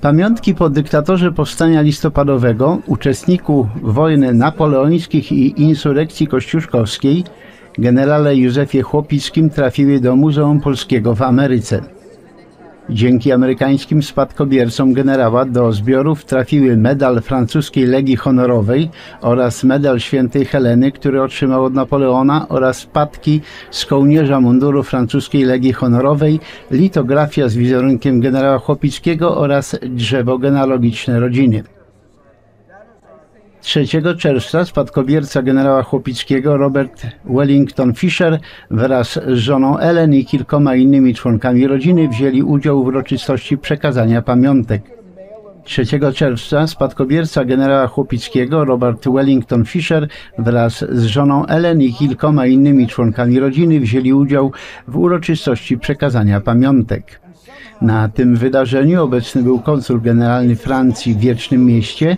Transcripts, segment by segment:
Pamiątki po dyktatorze powstania listopadowego, uczestniku wojen napoleońskich i insurekcji kościuszkowskiej, generale Józefie Chłopickim trafiły do Muzeum Polskiego w Ameryce. Dzięki amerykańskim spadkobiercom generała do zbiorów trafiły medal francuskiej Legii Honorowej oraz medal świętej Heleny, który otrzymał od Napoleona oraz spadki z kołnierza munduru francuskiej Legii Honorowej, litografia z wizerunkiem generała Chłopickiego oraz drzewo genealogiczne rodziny. 3 czerwca spadkobierca generała Chłopickiego Robert Wellington Fisher wraz z żoną Ellen i kilkoma innymi członkami rodziny wzięli udział w uroczystości przekazania pamiątek. 3 czerwca spadkobierca generała Chłopickiego Robert Wellington Fisher wraz z żoną Ellen i kilkoma innymi członkami rodziny wzięli udział w uroczystości przekazania pamiątek. Na tym wydarzeniu obecny był konsul generalny Francji w Wiecznym Mieście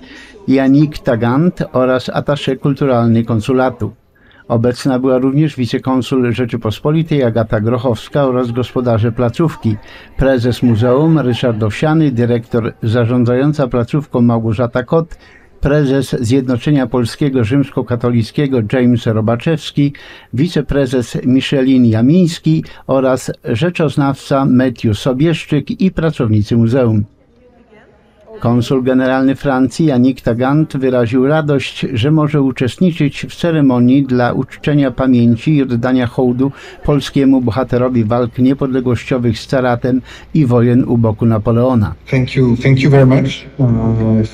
Janik Tagant oraz atasze kulturalny konsulatu. Obecna była również wicekonsul Rzeczypospolitej Agata Grochowska oraz gospodarze placówki, prezes muzeum Ryszard Owsiany, dyrektor zarządzająca placówką Małgorzata Kot, prezes Zjednoczenia Polskiego Rzymskokatolickiego James Robaczewski, wiceprezes Michelin Jamiński oraz rzeczoznawca Matthew Sobieszczyk i pracownicy muzeum. Konsul generalny Francji Janik Tagant wyraził radość, że może uczestniczyć w ceremonii dla uczczenia pamięci i oddania hołdu polskiemu bohaterowi walk niepodległościowych z caratem i wojen u boku Napoleona. Thank you, thank you very much. Uh,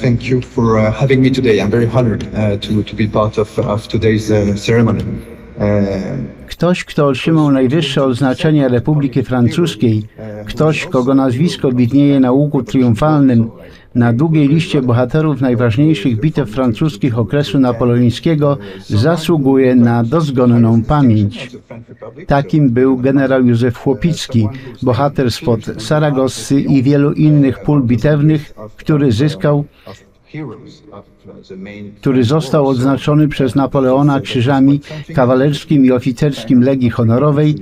thank you for uh, having me today. I'm very honored uh, to, to be part of, of today's uh, ceremony. Uh, Ktoś, kto otrzymał najwyższe odznaczenie Republiki Francuskiej, ktoś, kogo nazwisko widnieje na łuku triumfalnym, na długiej liście bohaterów najważniejszych bitew francuskich okresu napoleońskiego zasługuje na dozgonną pamięć. Takim był generał Józef Chłopicki, bohater spod Saragossy i wielu innych pól bitewnych, który zyskał który został odznaczony przez Napoleona krzyżami kawalerskim i oficerskim Legii Honorowej,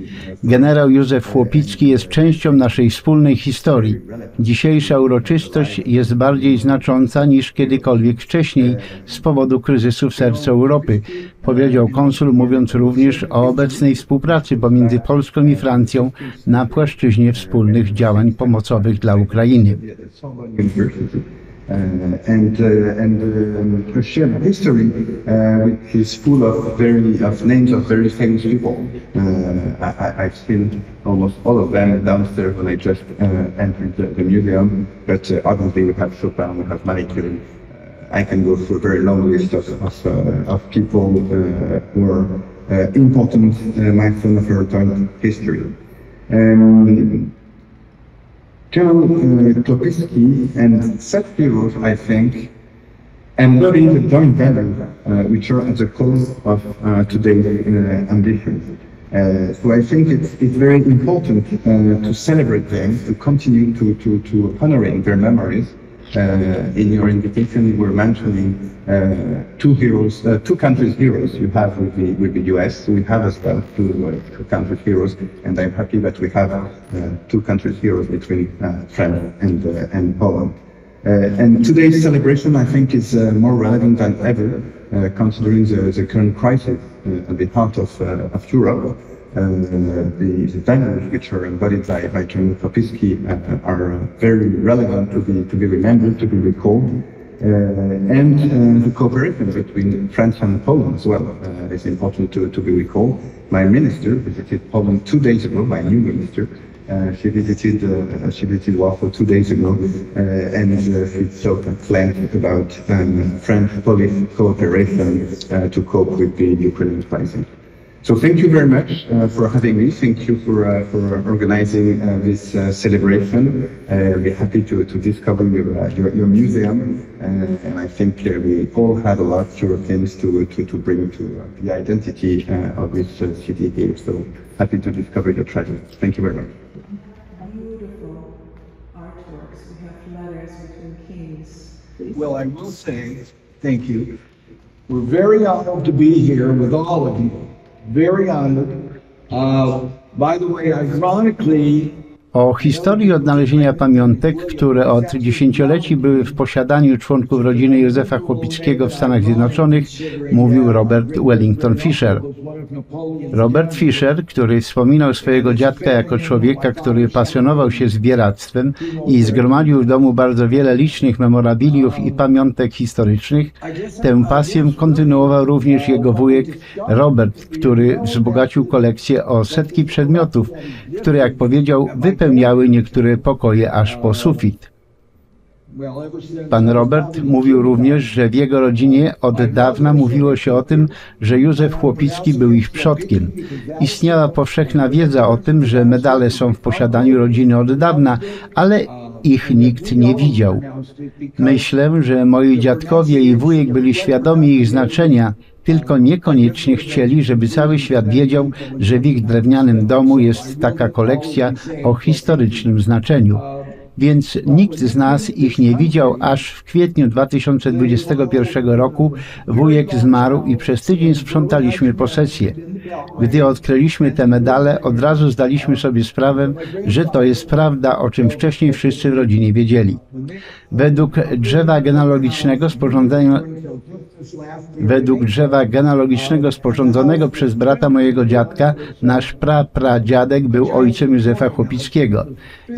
generał Józef Chłopicki jest częścią naszej wspólnej historii. Dzisiejsza uroczystość jest bardziej znacząca niż kiedykolwiek wcześniej z powodu kryzysu w sercu Europy, powiedział konsul, mówiąc również o obecnej współpracy pomiędzy Polską i Francją na płaszczyźnie wspólnych działań pomocowych dla Ukrainy. Uh, and uh, and um, a shared history uh, which is full of very of names of very famous people. I, I've seen almost all of them downstairs when I just entered the, the museum. But obviously we have Chopin, we have Marie I can go through a very long list of of, of people who are uh, important uh, milestone of our time history. Um, General uh, and set heroes, I think, embody the joint values uh, which are at the core of uh, today's uh, ambitions. Uh, so I think it's, it's very important uh, to celebrate them, to continue to, to, to honoring their memories. Uh, in your invitation, we're mentioning uh, two heroes, uh, two countries' heroes you have with the, with the US. We have as well two, uh, two countries' heroes, and I'm happy that we have uh, two countries' heroes between uh, France and, and Poland. And today's celebration, I think, is more relevant than ever, considering the, the current crisis at the heart of, of Europe. Uh, the, the which are embodied by, by uh, are very relevant to be, to be remembered, to be recalled. Uh, and uh, the cooperation between France and Poland as well uh, is important to, to be recalled. My minister visited Poland two days ago, my new minister, uh, she visited uh, she visited Warsaw two days ago, uh, and she talked at length about um, French-Polish cooperation to cope with the Ukrainian crisis. So thank you very much uh, for having me. Thank you for uh, for organizing uh, this uh, celebration. Uh, we're happy to, to discover your, uh, your, your museum, uh, and I think uh, we all had a lot of Europeans to to, to bring to uh, the identity uh, of this uh, city here. So happy to discover your treasures. Thank you very much. beautiful artworks. We have letters between kings. Well, I will say, thank you. We're very honored to be here with all of you. Very honored. Uh, by the way, ironically, O historii odnalezienia pamiątek, które od dziesięcioleci były w posiadaniu członków rodziny Józefa Chłopickiego w Stanach Zjednoczonych, mówił Robert Wellington Fisher. Robert Fisher, który wspominał swojego dziadka jako człowieka, który pasjonował się zbieractwem i zgromadził w domu bardzo wiele licznych memorabiliów i pamiątek historycznych, tę pasję kontynuował również jego wujek Robert, który wzbogacił kolekcję o setki przedmiotów, które, jak powiedział, wypełniały niektóre pokoje aż po sufit. Pan Robert mówił również, że w jego rodzinie od dawna mówiło się o tym, że Józef Chłopicki był ich przodkiem. Istniała powszechna wiedza o tym, że medale są w posiadaniu rodziny od dawna, ale ich nikt nie widział. Myślę, że moi dziadkowie i wujek byli świadomi ich znaczenia, tylko niekoniecznie chcieli, żeby cały świat wiedział, że w ich drewnianym domu jest taka kolekcja o historycznym znaczeniu więc nikt z nas ich nie widział, aż w kwietniu 2021 roku wujek zmarł i przez tydzień sprzątaliśmy posesję. Gdy odkryliśmy te medale, od razu zdaliśmy sobie sprawę, że to jest prawda, o czym wcześniej wszyscy w rodzinie wiedzieli. Według drzewa genealogicznego sporządzonego Według drzewa genealogicznego sporządzonego przez brata mojego dziadka, nasz prapradziadek był ojcem Józefa Chłopickiego.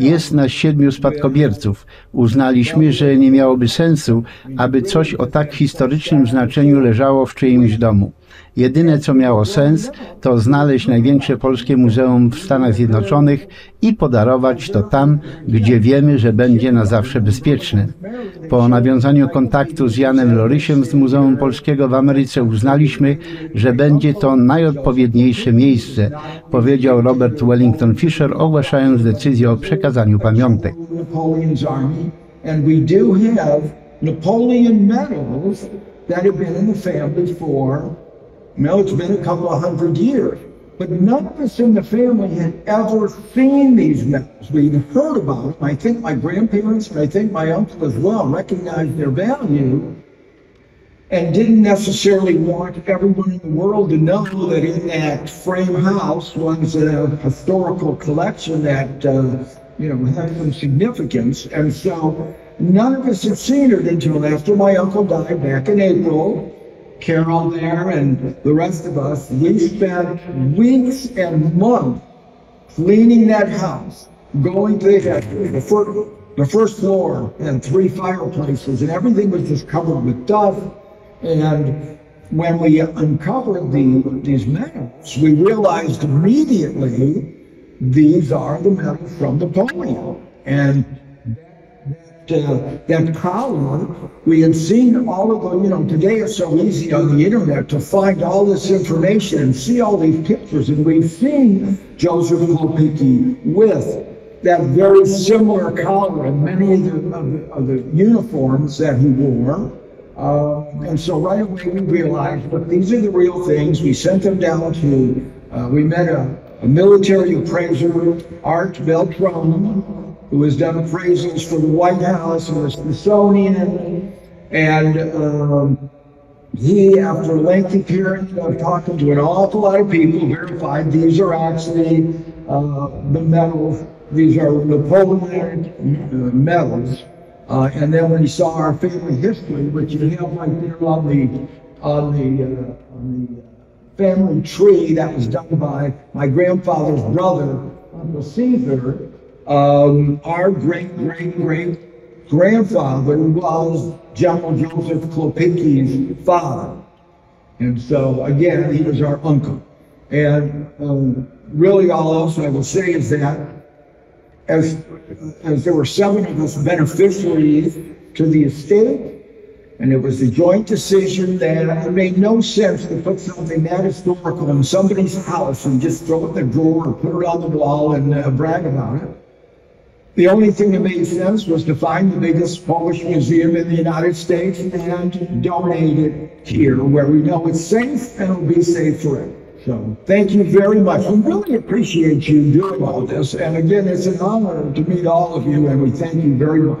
Jest nas siedmiu spadkobierców. Uznaliśmy, że nie miałoby sensu, aby coś o tak historycznym znaczeniu leżało w czyimś domu. Jedyne, co miało sens, to znaleźć największe polskie muzeum w Stanach Zjednoczonych i podarować to tam, gdzie wiemy, że będzie na zawsze bezpieczne. Po nawiązaniu kontaktu z Janem Lorysiem z Muzeum Polskiego w Ameryce uznaliśmy, że będzie to najodpowiedniejsze miejsce, powiedział Robert Wellington Fisher, ogłaszając decyzję o przekazaniu pamiątek. Napoleon medals that have been in the family for No, it's been a couple of hundred years. But none of us in the family had ever seen these medals. We'd heard about them. I think my grandparents and I think my uncle as well recognized their value and didn't necessarily want everyone in the world to know that in that frame house was a historical collection that, uh, you know, had some significance. And so none of us had seen it until after my uncle died back in April. Carol there and the rest of us, we spent weeks and months cleaning that house, going to the, first, the first floor and three fireplaces, and everything was just covered with dust. And when we uncovered the, these medals, we realized immediately these are the medals from the polio. And uh, that column, we had seen all of the, you know, today it's so easy on the internet to find all this information and see all these pictures. And we've seen Joseph Lopicki with that very similar collar and many of the, of the, of the uniforms that he wore. Uh, and so right away we realized, look, these are the real things. We sent them down to, uh, we met a, a military appraiser, Art Beltran, who has done appraisals for the White House and the Smithsonian. And um, he, after a lengthy period of talking to an awful lot of people, verified these are actually uh, the medals. These are Napoleonic uh, medals. Uh, and then when he saw our family history, which you have right there on the on the uh, on the family tree that was done by my grandfather's brother, Uncle Caesar, um, our great great great grandfather was General Joseph Klopicki's father. And so, again, he was our uncle. And um, really, all else I will say is that as, as there were seven of us beneficiaries to the estate, and it was a joint decision that it made no sense to put something that historical in somebody's house and just throw it in the drawer or put it on the wall and uh, brag about it. The only thing that made sense was to find the biggest Polish museum in the United States and donate it here where we know it's safe and will be safe forever. So thank you very much. We really appreciate you doing all this. And again, it's an honor to meet all of you and we thank you very much.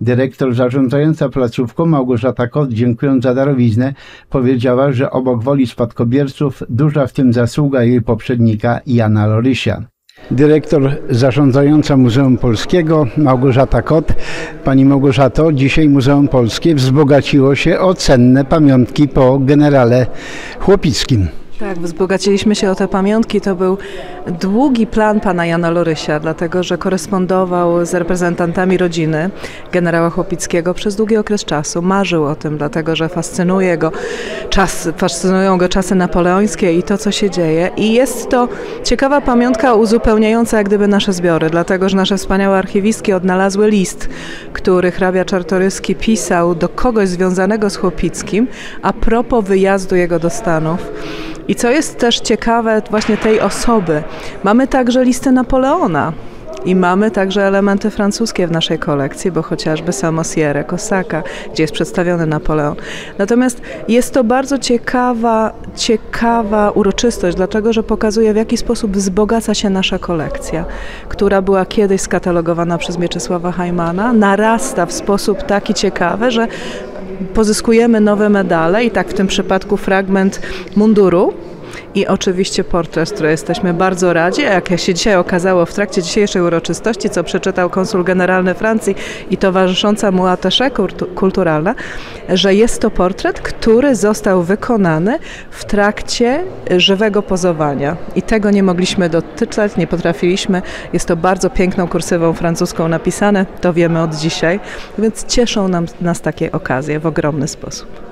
Dyrektor zarządzająca placówką Małgorzata Kot, dziękując za darowiznę, powiedziała, że obok woli spadkobierców duża w tym zasługa jej poprzednika Jana Lorysia. Dyrektor zarządzająca Muzeum Polskiego Małgorzata Kot. Pani Małgorzato, dzisiaj Muzeum Polskie wzbogaciło się o cenne pamiątki po generale Chłopickim. Tak, wzbogaciliśmy się o te pamiątki. To był długi plan pana Jana Lorysia, dlatego że korespondował z reprezentantami rodziny generała Chłopickiego przez długi okres czasu. Marzył o tym, dlatego że fascynuje go czas, fascynują go czasy napoleońskie i to, co się dzieje. I jest to ciekawa pamiątka uzupełniająca jak gdyby nasze zbiory, dlatego że nasze wspaniałe archiwistki odnalazły list, który hrabia Czartoryski pisał do kogoś związanego z Chłopickim a propos wyjazdu jego do Stanów. I co jest też ciekawe właśnie tej osoby, mamy także listę Napoleona. I mamy także elementy francuskie w naszej kolekcji, bo chociażby Samosierre, Kosaka, gdzie jest przedstawiony Napoleon. Natomiast jest to bardzo ciekawa, ciekawa uroczystość, dlatego że pokazuje w jaki sposób wzbogaca się nasza kolekcja, która była kiedyś skatalogowana przez Mieczysława Hajmana, narasta w sposób taki ciekawy, że pozyskujemy nowe medale i tak w tym przypadku fragment munduru. I oczywiście portret, z którego jesteśmy bardzo radzi, a jak się dzisiaj okazało w trakcie dzisiejszej uroczystości, co przeczytał konsul generalny Francji i towarzysząca mu attaché kulturalna, że jest to portret, który został wykonany w trakcie żywego pozowania. I tego nie mogliśmy dotyczać, nie potrafiliśmy. Jest to bardzo piękną kursywą francuską napisane, to wiemy od dzisiaj, więc cieszą nam, nas takie okazje w ogromny sposób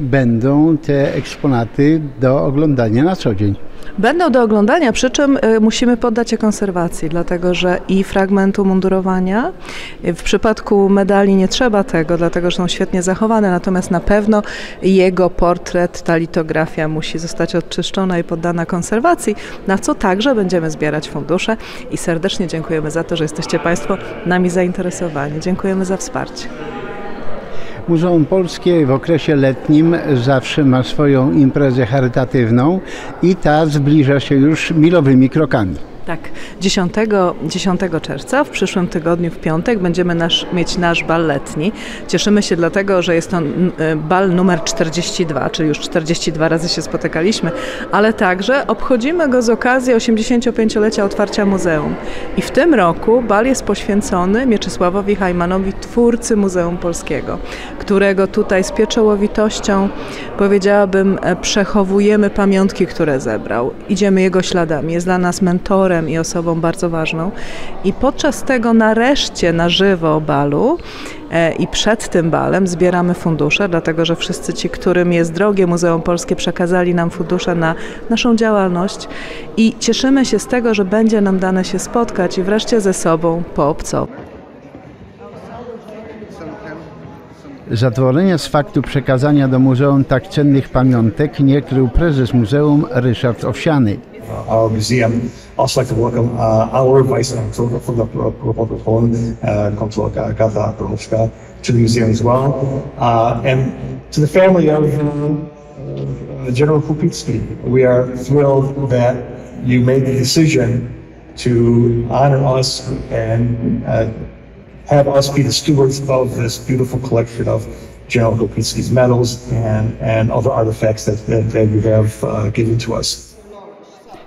będą te eksponaty do oglądania na co dzień. Będą do oglądania, przy czym y, musimy poddać je konserwacji, dlatego że i fragmentu mundurowania, y, w przypadku medali nie trzeba tego, dlatego że są świetnie zachowane, natomiast na pewno jego portret, ta litografia musi zostać odczyszczona i poddana konserwacji, na co także będziemy zbierać fundusze i serdecznie dziękujemy za to, że jesteście Państwo nami zainteresowani. Dziękujemy za wsparcie. Muzeum Polskie w okresie letnim zawsze ma swoją imprezę charytatywną i ta zbliża się już milowymi krokami. Tak, 10, 10 czerwca, w przyszłym tygodniu, w piątek, będziemy nasz, mieć nasz bal letni. Cieszymy się dlatego, że jest to bal numer 42, czyli już 42 razy się spotykaliśmy, ale także obchodzimy go z okazji 85-lecia otwarcia muzeum. I w tym roku bal jest poświęcony Mieczysławowi Hajmanowi, twórcy Muzeum Polskiego, którego tutaj z pieczołowitością, powiedziałabym, przechowujemy pamiątki, które zebrał. Idziemy jego śladami, jest dla nas mentorem, i osobą bardzo ważną. I podczas tego nareszcie na żywo balu e, i przed tym balem zbieramy fundusze, dlatego że wszyscy ci, którym jest drogie Muzeum Polskie, przekazali nam fundusze na naszą działalność i cieszymy się z tego, że będzie nam dane się spotkać i wreszcie ze sobą poobcować. Zadowolenia z faktu przekazania do muzeum tak cennych pamiątek nie krył prezes muzeum Ryszard Owsiany. Our museum. Also like to welcome uh, our vice consul from the Poland, uh, Consul Agata Bromska, to the museum as well, uh, and to the family of uh, General Kupitsky. We are thrilled that you made the decision to honor us and uh, have us be the stewards of this beautiful collection of General Kupitsky's medals and, and other artifacts that, that, that you have uh, given to us.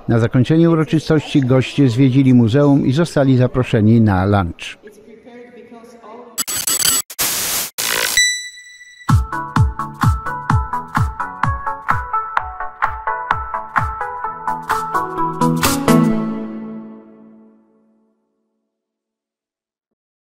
Na zakończenie uroczystości goście zwiedzili muzeum i zostali zaproszeni na lunch.